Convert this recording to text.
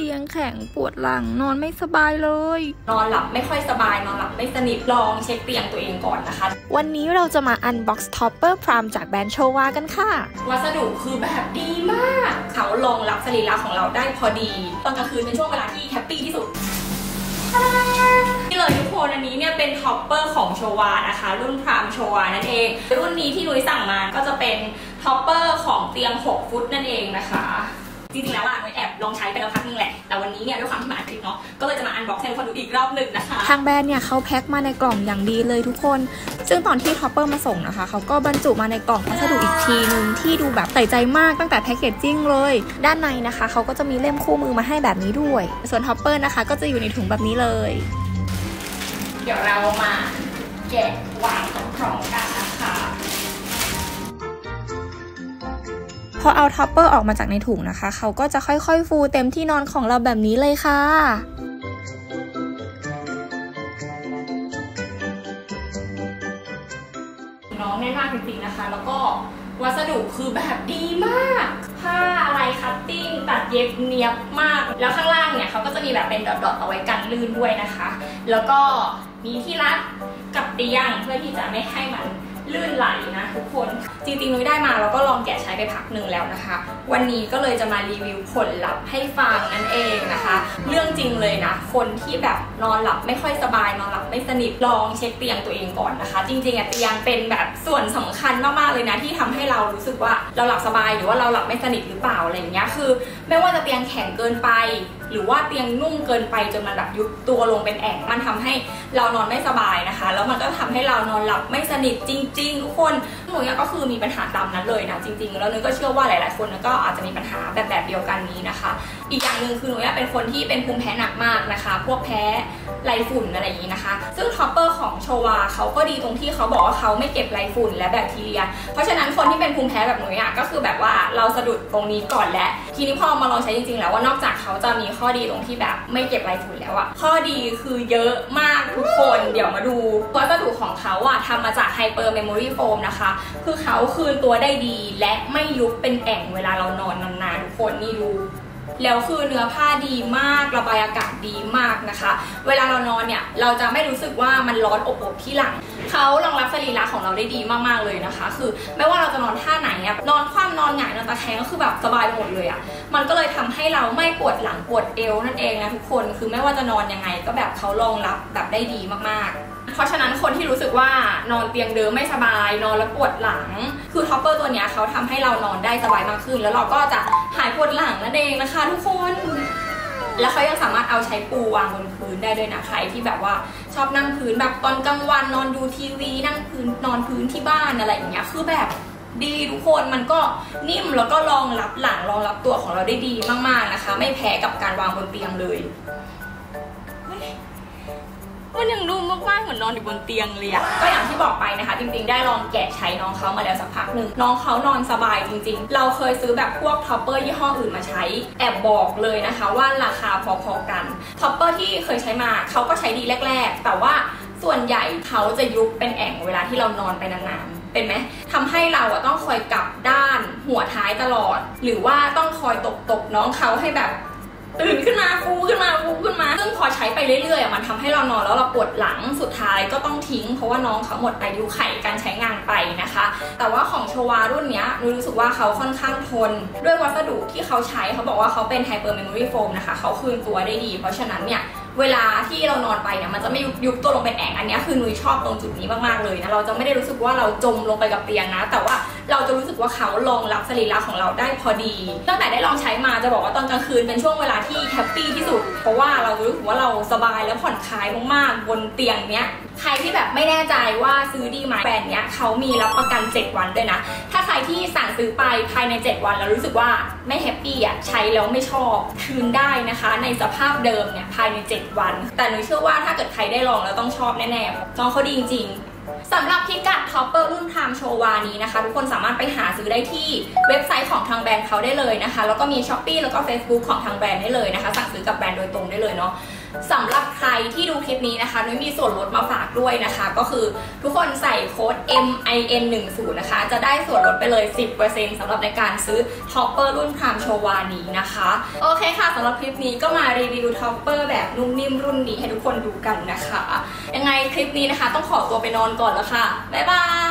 เตียงแข็งปวดหลังนอนไม่สบายเลย นอนหลับไม่ค่อยสบายนอนหลับไม่สนิทลองเช็คเตียงตัวเองก่อนนะคะ วันนี้เราจะมา unbox topper prime จากแบรนด์ Chowa กันค่ะ วัสดุคือแบบดีมาก เขารองรับสรีระของเราได้พอดีตอนกลางคืนเป็นช่วงเวลาที่ happy ที่สุดนี่เลยทุกคนอันนี้เนี่ยเป็น topper ของ Chowa นะคะ รุ่น Prime Chowa นั่นเอง รุ่นนี้ที่นุ้ยสั่งมาก็จะเป็นtopper ของเตียง 6 ฟุตนั่นเองนะคะ จริงๆแล้วอะนุ้ยแอบลองใช้ไปแล้วพักนึงแหละ แต่วันนี้เนี่ยด้วยความที่มาอัดคลิปเนาะ ก็เลยจะมา unbox ให้ทุกคนดูอีกรอบหนึ่งนะคะ ทางแบรนด์เนี่ยเขาแพ็คมาในกล่องอย่างดีเลยทุกคน ซึ่งตอนที่ topper มาส่งนะคะ เขาก็บรรจุมาในกล่องพัสดุอีกทีนึงที่ดูแบบใส่ใจมากตั้งแต่ packaging เลย ด้านในนะคะเขาก็จะมีเล่มคู่มือมาให้แบบนี้ด้วย ส่วน topper นะคะก็จะอยู่ในถุงแบบนี้เลย เดี๋ยวเรามาแกะวางพร้อมๆกันนะคะ อเอา topper ออกมาจากในถุงนะคะ เขาก็จะค่อยๆ ฟูเต็มที่นอนของเราแบบนี้เลยค่ะน้องแน่นมากจริงๆนะคะ แล้วก็วัสดุคือแบบดีมาก ผ้าอะไร cutting ตัดเย็บเนียบมาก แล้วข้างล่างเนี่ยเขาก็จะมีแบบเป็น dot ๆเอาไว้กันลื่นด้วยนะคะ แล้วก็มีที่รัดกับเตียงเพื่อที่จะไม่ให้มัน ลื่นไหลนะทุกคน จริงๆนุ้ยได้มาแล้วก็ลองแกะใช้ไปพักหนึ่งแล้วนะคะ วันนี้ก็เลยจะมารีวิวผลลัพธ์ให้ฟังนั่นเองนะคะ เรื่องจริงเลยนะ คนที่แบบนอนหลับไม่ค่อยสบายนอนหลับไม่สนิทลองเช็คเตียงตัวเองก่อนนะคะ จริงๆอะเตียงเป็นแบบส่วนสำคัญมากๆเลยนะที่ทำให้เรารู้สึกว่าเราหลับสบายหรือว่าเราหลับไม่สนิทหรือเปล่าอะไรอย่างเงี้ยคือ ไม่ว่าจะเตียงแข็งเกินไป หรือว่าเตียงนุ่มเกินไปจนมันแบบยุบตัวลงเป็นแอ่งมันทำให้เรานอนไม่สบายนะคะ แล้วมันก็ทำให้เรานอนหลับไม่สนิทจริง ๆ ทุกคนหนูเนี่ยก็คือมีปัญหาตามนั้นเลยนะจริง ๆ แล้วนุ้ยก็เชื่อว่าหลาย ๆ คนก็อาจจะมีปัญหาแบบแบบเดียวกันนี้นะคะ อีกอย่างหนึ่งคือหนูเนี่ยเป็นคนที่เป็นภูมิแพ้หนักมากนะคะ พวกแพ้ไรฝุ่นอะไรอย่างนี้นะคะ ซึ่ง topper ของ Chowa เขาก็ดีตรงที่เขาบอกว่าเขาไม่เก็บไรฝุ่นและแบคทีเรีย เพราะฉะนั้นคนที่เป็นภูมิแพ้แบบหนูเนี่ยก็คือแบบว่าเราสะดุดตรงนี้ก่อนและทีนี้พอมาลองใช้จริง ๆ แล้วว่านอกจากเขาจะมีข้อดีตรงที่แบบไม่เก็บไรฝุ่นแล้วอะข้อดีคือเยอะมากทุกคนเดี๋ยวมาดูวัสดุของเขาอะทำมาจาก hyper memory foam นะคะคือเขาคืนตัวได้ดีและไม่ยุบเป็นแอ่งเวลาเรานอนนานๆทุกคนนี่ดู แล้วคือเนื้อผ้าดีมากระบายอากาศดีมากนะคะ เวลาเรานอนเนี่ยเราจะไม่รู้สึกว่ามันร้อนอบอบที่หลังเขารองรับสรีระของเราได้ดีมากๆเลยนะคะ คือไม่ว่าเราจะนอนท่าไหนอะนอนคว่ำนอนหงายนอนตะแคงก็คือแบบสบายไปหมดเลยอะมันก็เลยทำให้เราไม่ปวดหลังปวดเอวนั่นเองนะทุกคนคือไม่ว่าจะนอนยังไง ก็แบบเขารองรับแบบได้ดีมากๆเพราะฉะนั้นคนที่รู้สึกว่านอนเตียงเดิมไม่สบาย นอนแล้วปวดหลัง คือ topper ตัวเนี้ยเขาทำให้เรานอนได้สบายมากขึ้น แล้วเราก็จะหายปวดหลังนั่นเองนะคะทุกคน แล้วเขายังสามารถเอาใช้ปูวางบนพื้นได้ด้วยนะใครที่แบบว่าชอบนั่งพื้นแบบตอนกลางวันนอนดูทีวี นั่งพื้นนอนพื้นที่บ้านอะไรอย่างเงี้ยคือแบบดีทุกคนมันก็นิ่มแล้วก็รองรับหลังรองรับตัวของเราได้ดีมากๆนะคะ ไม่แพ้กับการวางบนเตียงเลยซึ่งนุ่มมากๆเหมือนนอนอยู่บนเตียงเลยอะก็อย่างที่บอกไปนะคะ จริงๆ ได้ลองแกะใช้น้องเขามาแล้วสักพักหนึ่งน้องเขานอนสบายจริง ๆ เราเคยซื้อแบบพวก topper ยี่ห้ออื่นมาใช้ แอบบอกเลยนะคะ ว่าราคาพอๆกัน topper ที่เคยใช้มาเขาก็ใช้ดีแรก ๆ แต่ว่าส่วนใหญ่เขาจะยุบเป็นแอ่งเวลาที่เรานอนไปนานๆ เป็นไหมทำให้เราอะต้องคอยกลับด้านหัวท้ายตลอด หรือว่าต้องคอยตบตบๆน้องเขาให้แบบตื่นขึ้นมาฟูขึ้นมา พอใช้ไปเรื่อยๆอะมันทำให้เรานอนแล้วเราปวดหลังสุดท้ายก็ต้องทิ้ง เพราะว่าน้องเขาหมดอายุขัยการใช้งานไปนะคะ แต่ว่าของ Chowa รุ่นนี้นุ้ยรู้สึกว่าเขาค่อนข้างทน ด้วยวัสดุที่เขาใช้เขาบอกว่าเขาเป็น hyper memory foam นะคะเขาคืนตัวได้ดี เพราะฉะนั้นเนี่ย เวลาที่เรานอนไปเนี่ยมันจะไม่ยุบตัวลงเป็นแอ่งอันนี้คือนุ้ยชอบตรงจุดนี้มากๆเลยนะเราจะไม่ได้รู้สึกว่าเราจมลงไปกับเตียงนะ แต่ว่าเราจะรู้สึกว่าเขารองรับสรีระของเราได้พอดี ตั้งแต่ได้ลองใช้มาจะบอกว่าตอนกลางคืนเป็นช่วงเวลาที่แฮปปี้ที่สุด เพราะว่าเรารู้สึกว่าเราสบายและผ่อนคลายมากๆบนเตียงเนี้ย ใครที่แบบไม่แน่ใจว่าซื้อดีไหมแบรนด์เนี้ยเขามีรับประกัน 7 วันด้วยนะ ถ้าใครที่สั่งซื้อไปภายใน 7 วันแล้วรู้สึกว่าไม่ happy อะใช้แล้วไม่ชอบคืนได้นะคะ ในสภาพเดิมเนี่ยภายใน 7 วัน แต่หนูเชื่อว่าถ้าเกิดใครได้ลองแล้วต้องชอบแน่ๆน้องเขาดีจริงๆสำหรับพิกัด topper รุ่น Prime Chowa นี้นะคะ ทุกคนสามารถไปหาซื้อได้ที่เว็บไซต์ของทางแบรนด์เขาได้เลยนะคะ แล้วก็มี Shopee แล้วก็ Facebook ของทางแบรนด์ได้เลยนะคะ สั่งซื้อกับแบรนด์โดยตรงได้เลยเนาะ สำหรับใครที่ดูคลิปนี้นะคะนุ้ยมีส่วนลดมาฝากด้วยนะคะ ก็คือทุกคนใส่โค้ด MIN 1 0นะคะ จะได้ส่วนลดไปเลย 10%สำหรับในการซื้อ topper รุ่น Prime Chowa นี้นะคะ โอเคค่ะสำหรับคลิปนี้ก็มารีวิว topper แบบนุ่มนิ่มรุ่นนี้ให้ทุกคนดูกันนะคะ ยังไงคลิปนี้นะคะ ต้องขอตัวไปนอนก่อนแล้วค่ะ บ๊ายบาย